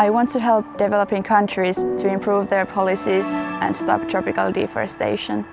I want to help developing countries to improve their policies and stop tropical deforestation.